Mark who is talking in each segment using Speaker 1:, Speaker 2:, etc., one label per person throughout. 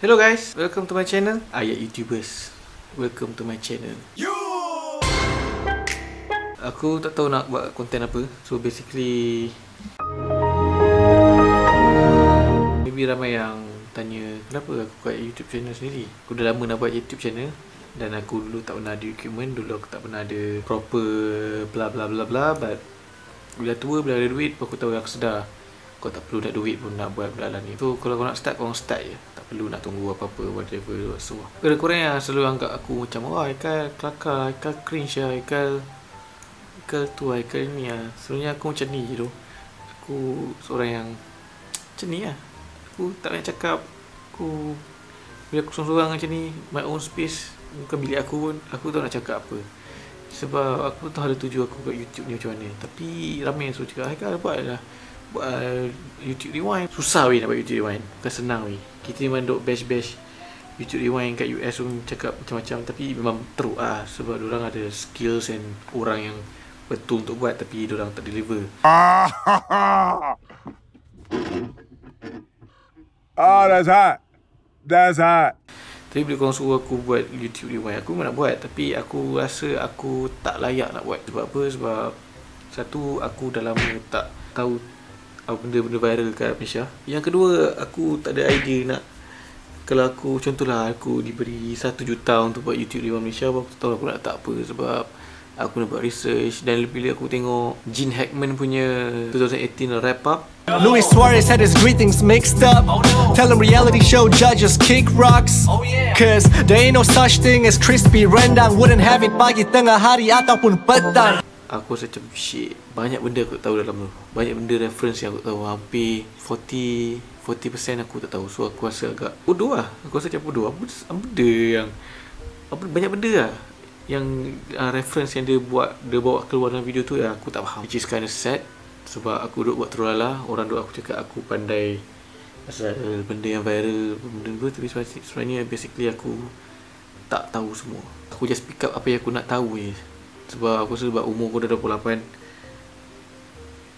Speaker 1: Hello guys, welcome to my channel. Ayat YouTubers Welcome to my channel. Yo! Aku tak tahu nak buat konten apa. So basically Maybe ramai yang tanya Kenapa aku buat YouTube channel sendiri? Aku dah lama nak buat YouTube channel Dan aku dulu tak pernah ada equipment Dulu aku tak pernah ada proper bla bla bla bla But Bila tua, bila ada duit Aku tahu aku sedar kau tak perlu nak duit pun nak buat benda ni. Tu kalau kau nak start kau start je. Tak perlu nak tunggu apa-apa whatever so ada korang yang selalu anggap aku macam wah Haikal kelakar Haikal cringe lah Haikal Haikal tu Haikal ni lah. Sebenarnya aku macam ni je tu. Aku seorang yang macam ni lah. Aku tak banyak cakap. Aku bila aku seorang-seorang macam ni my own space bukan bilik aku pun aku tak nak cakap apa. Sebab aku tahu ada tuju aku kat YouTube ni macam mana. Tapi ramai yang suruh cakap Haikal buat lah uh, YouTube Rewind. Susah weh nak buat YouTube Rewind. Bukan senang weh. Kita memang duk bash-bash YouTube Rewind kat US pun cakap macam-macam. Tapi memang teruk lah Sebab orang ada skills and orang yang betul untuk buat Tapi orang tak deliver.
Speaker 2: Oh, that's hot. That's hot.
Speaker 1: Tapi bila korang suruh aku buat YouTube Rewind Aku memang nak buat. Tapi aku rasa aku tak layak nak buat. Sebab apa? Sebab Satu, aku dah lama tak tahu benda-benda viral kat Malaysia. Yang kedua, aku tak ada idea nak kalau aku contohlah aku diberi 1 juta untuk buat YouTube di Malaysia, aku tahu aku nak tak apa sebab aku nak buat research dan bila aku tengok Gene Hackman punya 2018 wrap up
Speaker 3: Luis Suarez had his greetings mixed up. Tell him reality show judges kick rocks. Cause there ain't no such thing as crispy rendang. Wouldn't have it pagi tengah hari ataupun petang
Speaker 1: aku rasa macam shit banyak benda aku tahu dalam tu. Banyak benda reference yang aku tahu. Hampir 40 40% aku tak tahu. So aku rasa agak bodoh lah. Aku rasa macam bodoh. Apa, benda yang apa, banyak benda lah yang uh, reference yang dia buat dia bawa keluar dalam video tu ya aku tak faham. Which is kind of sad. Sebab aku duduk buat terlalah orang duduk aku cakap aku pandai pasal benda yang viral benda tu. Tapi sebenarnya basically aku tak tahu semua. Aku just pick up apa yang aku nak tahu je sebab aku rasa sebab umur aku dah 28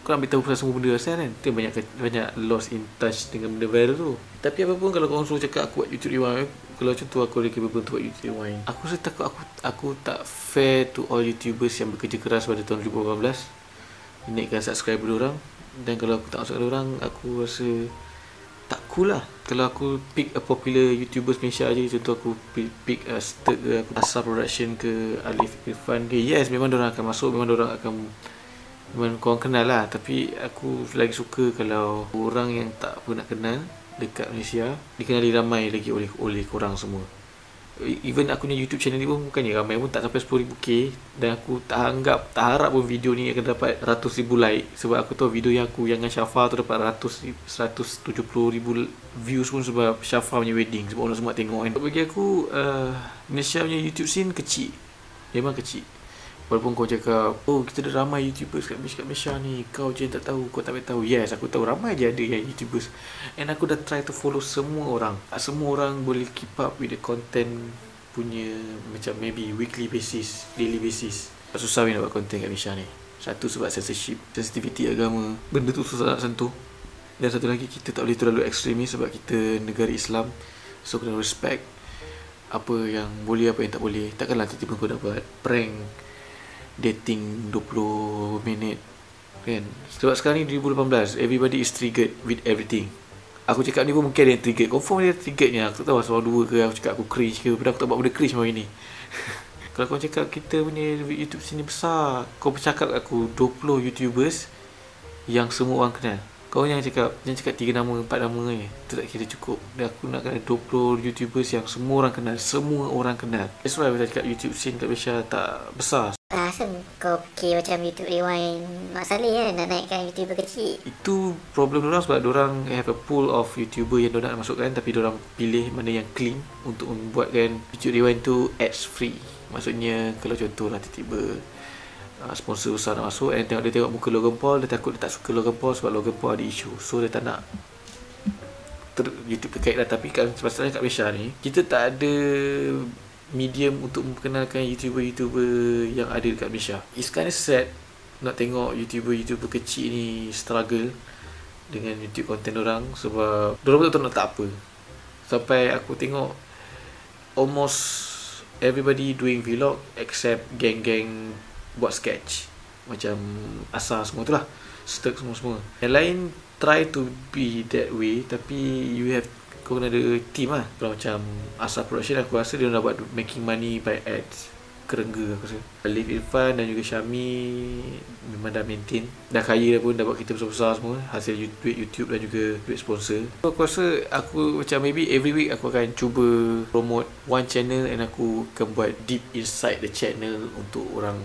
Speaker 1: Kau nak beritahu pasal semua benda asal kan. Yang banyak, banyak lost in touch dengan benda viral tu. Tapi apa pun kalau kau suruh cakap aku buat YouTube Rewind Kalau contoh aku ada capable untuk buat YouTube Rewind. Aku rasa takut aku aku tak fair to all YouTubers yang bekerja keras pada tahun 2018 Naikkan subscriber orang. Dan kalau aku tak masuk orang Aku rasa cool lah. Kalau aku pick a popular YouTubers Malaysia aja contoh aku pick, a Sturk ke aku Asar Production ke Alif Irfan ke yes memang orang akan masuk memang orang akan memang korang kenal lah. Tapi aku lagi suka kalau orang yang tak pun nak kenal dekat Malaysia dikenali ramai lagi oleh oleh korang semua even aku punya YouTube channel ni pun bukannya ramai pun tak sampai 10,000k dan aku tak anggap tak harap pun video ni akan dapat ratus ribu like. Sebab aku tahu video yang aku yang dengan Syafa tu dapat ratus seratus tujuh puluh ribu views pun sebab Syafa punya wedding. Sebab orang semua tengok kan. Bagi aku uh, Malaysia punya YouTube scene kecil. Memang kecil Walaupun kau cakap Oh kita ada ramai youtubers kat Malaysia, kat Malaysia ni. Kau je tak tahu Kau tak tahu. Yes aku tahu ramai je ada yang youtubers. And aku dah try to follow semua orang. Semua orang boleh keep up with the content Punya Macam maybe weekly basis Daily basis. Susah nak buat content kat Malaysia ni. Satu sebab censorship Sensitivity agama. Benda tu susah nak sentuh. Dan satu lagi kita tak boleh terlalu ekstremis Sebab kita negara Islam. So kena respect Apa yang boleh apa yang tak boleh. Takkanlah tiba-tiba kau dapat prank dating 20 minit kan? Sebab sekarang ni 2018 everybody is triggered with everything. Aku cakap ni pun mungkin ada yang triggered. Confirm dia triggerednya aku tak tahu sebab dua ke aku cakap aku cringe ke padahal aku tak buat benda cringe macam ni. Kalau kau cakap kita punya YouTube sini besar kau bercakap aku 20 YouTubers yang semua orang kenal. Kau jangan cakap Jangan cakap tiga nama Empat nama ni Itu tak kira cukup. Dan aku nak kena 20 YouTubers Yang semua orang kenal Semua orang kenal. That's why aku cakap YouTube scene kat Malaysia Tak besar
Speaker 4: Rasa kau fikir macam YouTube Rewind? Mak Saleh kan Nak naikkan YouTuber kecil.
Speaker 1: Itu problem orang Sebab orang have a pool of YouTuber Yang diorang nak masukkan Tapi orang pilih mana yang clean Untuk membuatkan YouTube Rewind tu Ads free. Maksudnya Kalau contoh lah tiba-tiba uh, sponsor besar nak masuk and tengok dia tengok muka Logan Paul dia takut dia tak suka Logan Paul sebab Logan Paul ada isu. So dia tak nak ter, YouTube terkait lah. Tapi kan sebenarnya kat Malaysia ni kita tak ada medium untuk memperkenalkan YouTuber-YouTuber yang ada dekat Malaysia. It's kind of sad nak tengok YouTuber-YouTuber kecil ni struggle dengan YouTube content orang sebab orang betul-betul nak tak apa. Sampai aku tengok Almost Everybody doing vlog Except geng-geng Buat sketch. Macam Asar semua tu lah Sturk semua-semua. Yang lain Try to be that way Tapi You have Kau kena ada team lah. Kalau macam Asar production Aku rasa dia dah buat Making money by ads. Kerengga aku rasa. Alif Irfan dan juga Syami Memang dah maintain. Dah kaya pun Dah buat kita besar-besar semua. Hasil duit YouTube dan juga Duit sponsor. So, Aku rasa Aku macam maybe every week Aku akan cuba Promote one channel And aku akan buat Deep inside the channel Untuk orang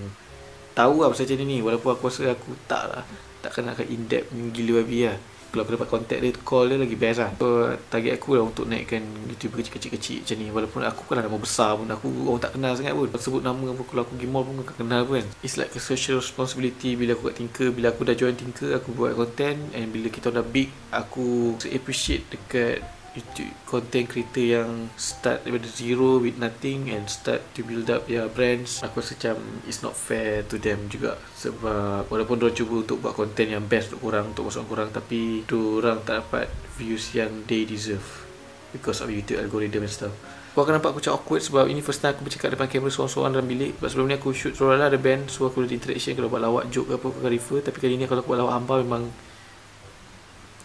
Speaker 1: Tahu lah pasal channel ni. Walaupun aku rasa aku tak lah. Takkan nak in depth Gila babi lah kalau aku dapat contact dia Call dia lagi best lah. So target aku lah Untuk naikkan YouTuber kecil-kecil macam ni. Walaupun aku kan nama besar pun Aku orang tak kenal sangat pun. Sebut nama pun Kalau aku pergi mall pun Aku kenal pun kan. It's like a social responsibility. Bila aku kat Tinker Bila aku dah join Tinker Aku buat content And bila kita dah big Aku appreciate dekat YouTube content creator yang start daripada zero with nothing and start to build up their brands aku rasa macam it's not fair to them juga. Sebab walaupun dia cuba untuk buat content yang best untuk korang untuk masuk korang tapi orang tak dapat views yang they deserve because of YouTube algorithm and stuff. Kau akan nampak aku macam awkward sebab ini first time aku bercakap depan kamera seorang-seorang dalam bilik. Sebab sebelum ni aku shoot seorang lah ada band So aku ada interaction kalau buat lawak joke ke apa aku akan refer. Tapi kali ni kalau aku buat lawak hamba memang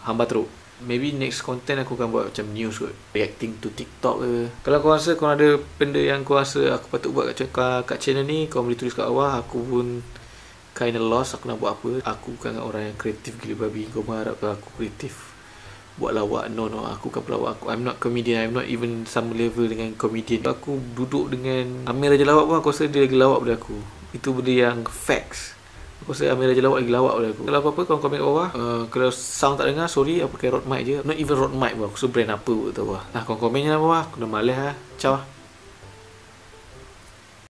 Speaker 1: Hamba teruk Maybe next content aku akan buat macam news kot. Reacting to TikTok ke. Kalau kau rasa kau ada benda yang kau rasa aku patut buat kat, kat, kat channel ni Kau boleh tulis kat bawah. Aku pun kinda lost aku nak buat apa. Aku bukan orang yang kreatif gila babi. Kau mengharapkan aku kreatif Buat lawak. No no. Aku bukan pelawak. Aku I'm not comedian. I'm not even some level dengan comedian. Aku duduk dengan Amir Raja Lawak pun aku rasa dia lagi lawak daripada aku. Itu benda yang facts Aku rasa Amir Raja Lawak lagi lawak daripada aku. Kalau apa-apa kau komen kat bawah. Uh, Kalau sound tak dengar sorry Aku pakai Rode mic je. Not even Rode mic pun Aku rasa brand apa pun tak bawah Nah kau komen je lah bawah. Aku dah malas lah. Ciao lah